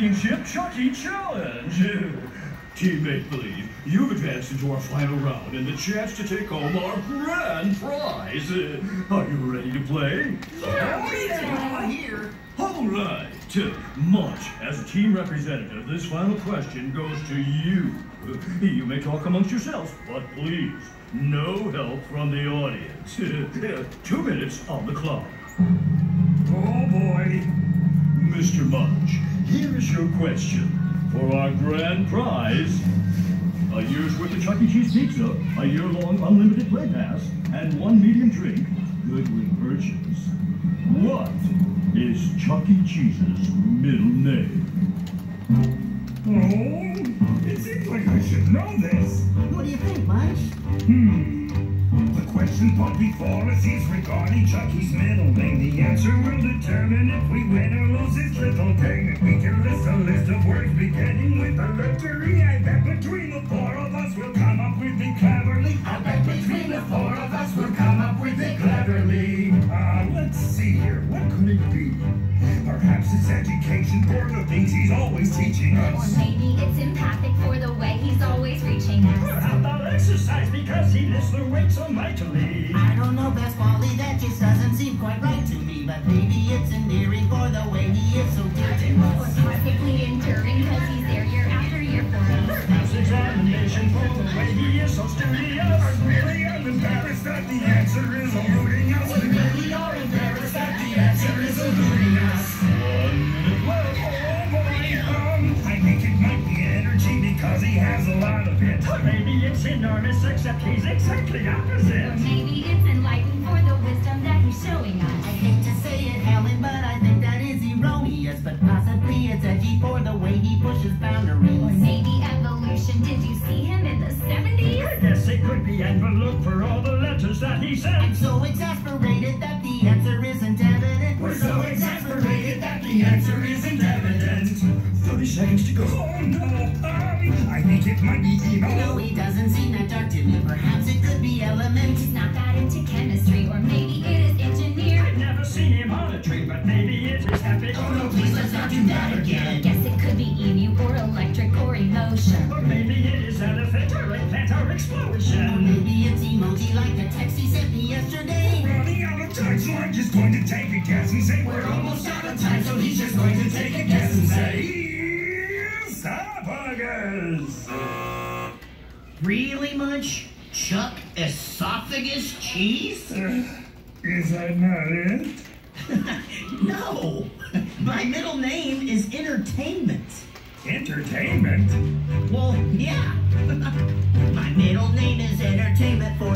Championship Chucky Challenge. Team Make Believe, you've advanced into our final round and the chance to take home our grand prize. Uh, are you ready to play? Yeah, here. All right. Munch as a team representative, this final question goes to you. You may talk amongst yourselves, but please, no help from the audience. Two minutes on the clock. Oh boy. Mr. Munch, here is your question. For our grand prize, a year's worth of Chuck E. Cheese pizza, a year-long unlimited play pass, and one medium drink, Goodwin purchase. What is Chuck E. Cheese's middle name? Oh, it seems like I should know this. What do you think, Munch? Hmm. Question put before us is regarding Chucky's middle name. The answer will determine if we win or lose this little game. We can list a list of words beginning with the letter E, I bet between the four of us we'll come up with it cleverly. I bet between the four of us we'll come up with it cleverly. Uh, let's see here. What could it be? Perhaps it's education for the things he's always teaching us. Or maybe it's empathic for the way he's always reaching us. How about exercise because he lifts the weight so mightily? I don't know, Pasqually, that just doesn't seem quite right to me. But maybe it's endearing for the way he is so dear to Or us. possibly enduring because he's there year after year for us. Perhaps examination for the way he is so studious. I really am embarrassed that the answer is eluding us. A lot of it. Or maybe it's enormous, except he's exactly opposite. Or opposite. maybe it's enlightened for the wisdom that he's showing us. I hate to say it, Helen, but I think that is erroneous. But possibly it's edgy for the way he pushes boundaries. Or boundaries. maybe evolution. Did you see him in the 70s? I guess it could be envelope for all the letters that he I'm so exasperated that the answer isn't evident. We're so exasperated that the answer isn't evident. 30 seconds to go. Oh no, I think it might be No, he doesn't seem that dark to me. Perhaps it could be element. He's not that into chemistry. Or maybe it is engineer. I've never seen him on a tree, but maybe it is epic. Oh no, please let's not do that again. Guess it could be emu or electric or emotion. Or maybe it is elephant or plant or explosion. Or maybe it's emoji like the text he sent me yesterday. Running out of time, so I'm just going to take a guess and say we're almost out of time, so he's just going to take a guess and say esophagus. Really Munch? Chuck esophagus cheese? Uh, is that not it? no! My middle name is Entertainment. Entertainment. Well, yeah. My middle name is Entertainment for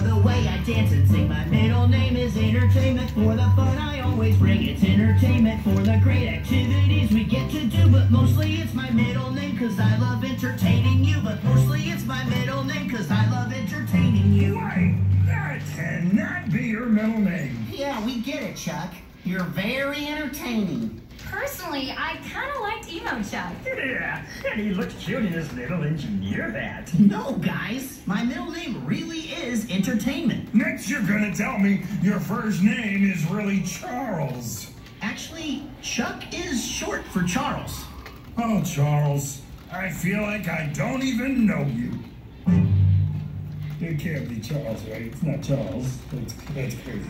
entertainment for the great activities we get to do. But mostly it's my middle name cause I love entertaining you. But mostly it's my middle name cause I love entertaining you. Why, that cannot be your middle name. Yeah, we get it, Chuck. You're very entertaining. Personally, I kind of liked emo Chuck. Yeah, and he looked cute in his little engineer hat. No, guys. My middle name really is Entertainment. Next, you're gonna tell me your first name is really Charles. Actually, Chuck is short for Charles. Oh, Charles, I feel like I don't even know you. It can't be Charles, right? It's not Charles. That's, that's crazy.